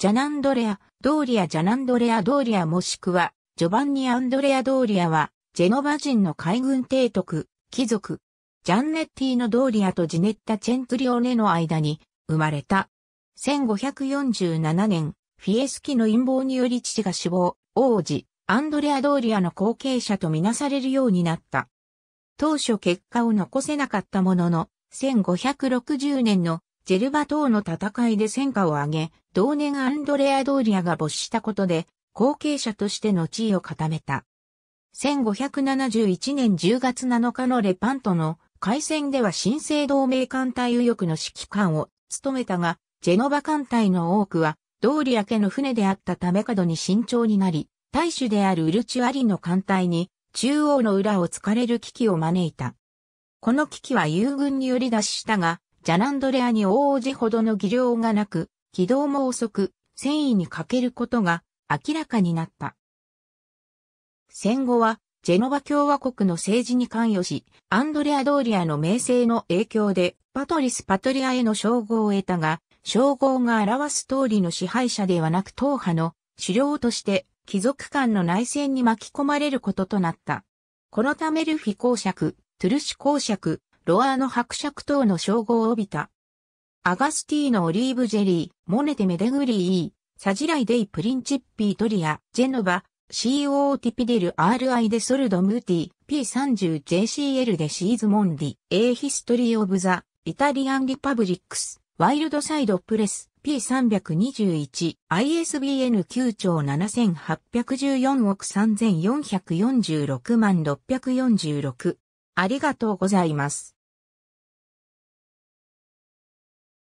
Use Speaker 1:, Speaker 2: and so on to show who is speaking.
Speaker 1: ジャナンドレア、ドーリア・ジャナンドレア・ドーリアもしくは、ジョバンニ・アンドレア・ドーリアは、ジェノバ人の海軍提督、貴族、ジャンネッティのドーリアとジネッタ・チェントリオネの間に生まれた。1547年、フィエスキの陰謀により父が死亡、王子、アンドレア・ドーリアの後継者とみなされるようになった。当初結果を残せなかったものの、1560年のジェルバ島の戦いで戦果を挙げ、同年アンドレア・ドーリアが没したことで、後継者としての地位を固めた。1571年10月7日のレパントの海戦では新生同盟艦隊右翼の指揮官を務めたが、ジェノバ艦隊の多くは、ドーリア家の船であったため角に慎重になり、大主であるウルチュアリの艦隊に中央の裏を突かれる危機を招いた。この危機は友軍により出ししたが、ジャナンドレアに大王子ほどの技量がなく、軌道も遅く、戦意に欠けることが明らかになった。戦後は、ジェノバ共和国の政治に関与し、アンドレア・ドーリアの名声の影響で、パトリス・パトリアへの称号を得たが、称号が表す通りの支配者ではなく党派の首領として貴族間の内戦に巻き込まれることとなった。このためルフィ公爵、トゥルシュ公爵、ロアーノ伯爵等の称号を帯びた。アガスティーノ・オリーブ・ジェリー、モネテ・メデグリー、サジライ・デイ・プリンチッピー・トリア、ジェノバ、COO ティピデル RI デソルドムーティ P30JCL でシーズモンディ A ヒストリーオブザイタリアンリパブリックスワイルドサイドプレス P321 ISBN 9兆7814億3446万646ありがとうございます。